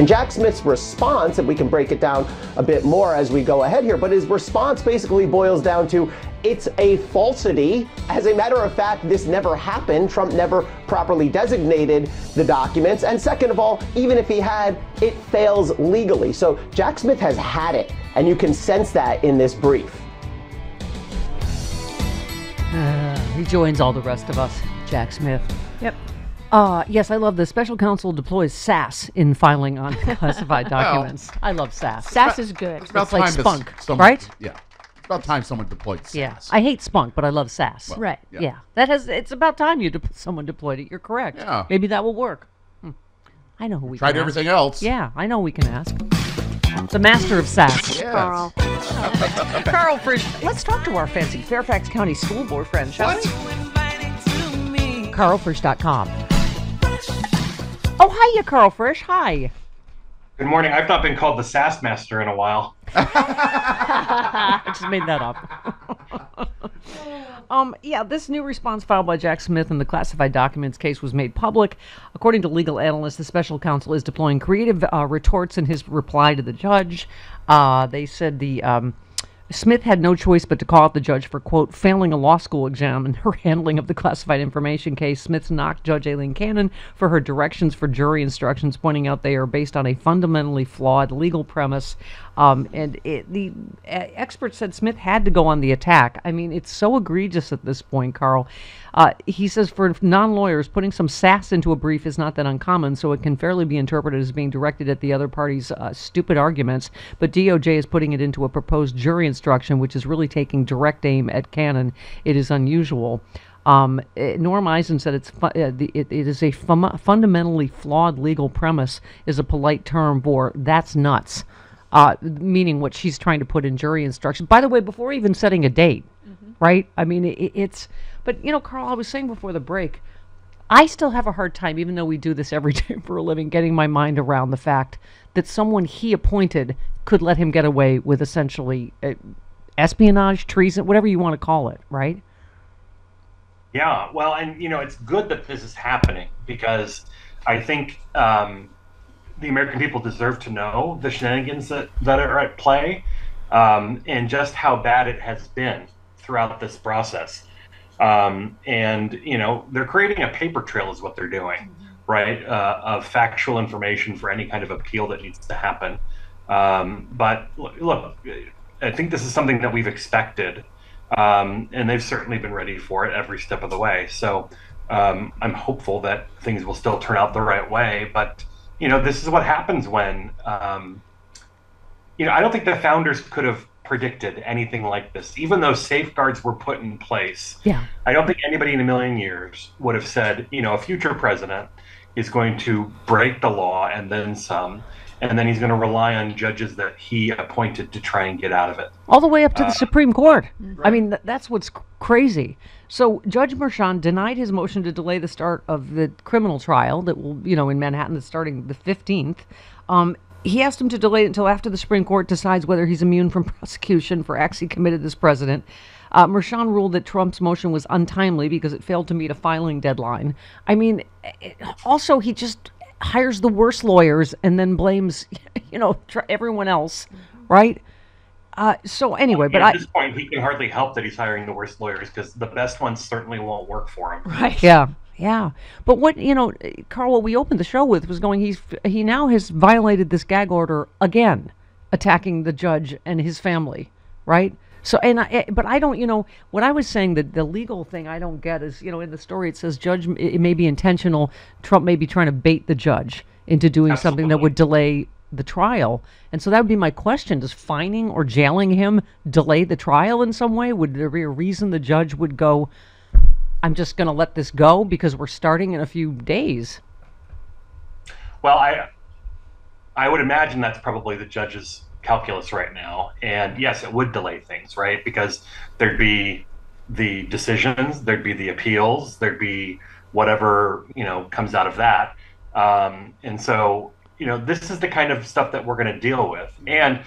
And Jack Smith's response, and we can break it down a bit more as we go ahead here, but his response basically boils down to it's a falsity. As a matter of fact, this never happened. Trump never properly designated the documents. And second of all, even if he had, it fails legally. So Jack Smith has had it, and you can sense that in this brief. Uh, he joins all the rest of us, Jack Smith. Yep. Uh, yes, I love this. Special counsel deploys SAS in filing on classified documents. I love SAS. SAS is good. It's about It's like time that spunk, someone- right? Yeah. It's about time someone deployed SAS. Yeah, I hate spunk, but I love SAS. Right. Yeah. Yeah. that has. It's about time you de- someone deployed it. You're correct. Yeah. maybe that will work. Hmm. I know who we Tried can ask. everything else. Yeah, I know we can ask. The master of SAS. Yes. Karl. Karl Frisch. Let's talk to our fancy Fairfax County School Board friend, shall What? we? KarlFrisch.com. Oh, hiya, Karl Frisch. Hi. Good morning. I've not been called the Sass Master in a while. I just made that up. um, yeah, this new response filed by Jack Smith in the classified documents case was made public. According to legal analysts, the special counsel is deploying creative uh, retorts in his reply to the judge. Uh, they said the. Um, Smith had no choice but to call out the judge for, quote, failing a law school exam in her handling of the classified information case. Smith knocked Judge Aileen Cannon for her directions for jury instructions, pointing out they are based on a fundamentally flawed legal premise. Um, and it, the uh, expert said Smith had to go on the attack. I mean, it's so egregious at this point, Karl. Uh, he says for non lawyers, putting some sass into a brief is not that uncommon, so it can fairly be interpreted as being directed at the other party's uh, stupid arguments. But DOJ is putting it into a proposed jury instruction, which is really taking direct aim at Cannon. It is unusual. Um, eh, Norm Eisen said it's fu- uh, the, it, it is a fundamentally flawed legal premise, is a polite term for that's nuts, uh, meaning what she's trying to put in jury instruction. By the way, before even setting a date, right? I mean, it, it's, but you know, Karl, I was saying before the break, I still have a hard time, even though we do this every day for a living, getting my mind around the fact that someone he appointed could let him get away with essentially uh, espionage, treason, whatever you want to call it, right? Yeah, well, and you know, it's good that this is happening because I think um, the American people deserve to know the shenanigans that, that are at play um, and just how bad it has been throughout this process. Um, and you know, they're creating a paper trail, is what they're doing, right? Uh, of factual information for any kind of appeal that needs to happen. Um, but look, look, I think this is something that we've expected um, and they've certainly been ready for it every step of the way. So um, I'm hopeful that things will still turn out the right way. But you know, this is what happens when um, you know. I don't think the founders could have predicted anything like this, even though safeguards were put in place. Yeah. I don't think anybody in a million years would have said, you know, a future president is going to break the law and then some. And then he's going to rely on judges that he appointed to try and get out of it. all the way up to the Supreme Court. I mean, th- that's what's crazy. So Judge Merchan denied his motion to delay the start of the criminal trial that will, you know, in Manhattan that's starting the 15th. Um, he asked him to delay it until after the Supreme Court decides whether he's immune from prosecution for acts he committed as president. Uh, Merchan ruled that Trump's motion was untimely because it failed to meet a filing deadline. I mean, it, also he just hires the worst lawyers and then blames, you know, tr- everyone else, right? Uh, so anyway, but at I, this point, he can hardly help that he's hiring the worst lawyers because the best ones certainly won't work for him. Right. Yeah, yeah. But what you know, Karl, what we opened the show with was going. He's he now has violated this gag order again, attacking the judge and his family, right? So and I, eh, but I don't, you know, what I was saying that the legal thing I don't get is, you know, in the story it says judge it it may be intentional. Trump may be trying to bait the judge into doing something that would delay the trial. And so that would be my question: Does fining or jailing him delay the trial in some way? Would there be a reason the judge would go? I'm just going to let this go because we're starting in a few days. Well, I I would imagine that's probably the judge's calculus right now. And yes, it would delay things, right? Because there'd be the decisions, there'd be the appeals, there'd be whatever you know comes out of that. Um, and so you know this is the kind of stuff that we're going to deal with. And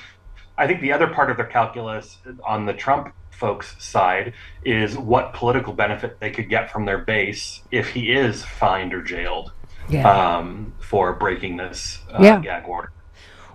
I think the other part of their calculus on the Trump folks' side is what political benefit they could get from their base if he is fined or jailed. Yeah. um, for breaking this uh, Yeah. gag order.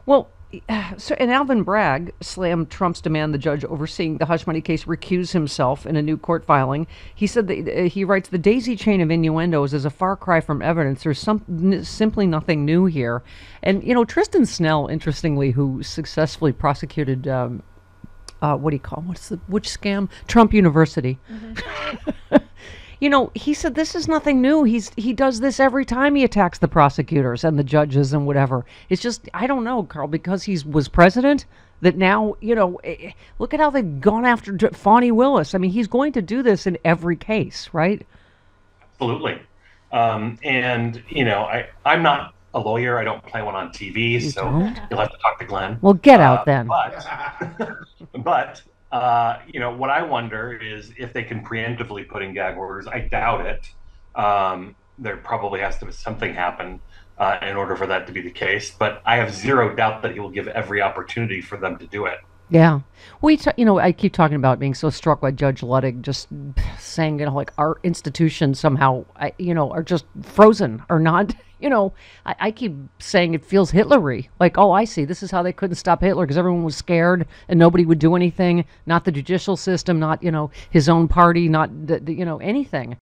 Well, so and Alvin Bragg slammed Trump's demand the judge overseeing the hush money case recuse himself in a new court filing. He said that uh, he writes the daisy chain of innuendos is a far cry from evidence. There's some n- simply nothing new here. And you know Tristan Snell, interestingly, who successfully prosecuted. Um, uh, what do you call what's the which scam? Trump University. you know, he said this is nothing new. He's he does this every time he attacks the prosecutors and the judges and whatever. It's just I don't know, Karl, because he was president. That now you know, eh, eh, look at how they've gone after D- Fani Willis. I mean, he's going to do this in every case, right? Absolutely. Um, and you know, I I'm not a lawyer. I don't play one on TV, so don't? you'll have to talk to Glenn. Well, get out Uh, then. But, but uh, you know, what I wonder is if they can preemptively put in gag orders. I doubt it. Um, there probably has to be something happen uh, in order for that to be the case. But I have zero doubt that he will give every opportunity for them to do it. Yeah. We, t- you know, I keep talking about being so struck by Judge Luttig just saying, you know, like our institutions somehow, I, you know, are just frozen or not. You know, I, I keep saying it feels Hitlery. Like, oh, I see. This is how they couldn't stop Hitler because everyone was scared and nobody would do anything. Not the judicial system, not you know his own party, not the, the, you know anything.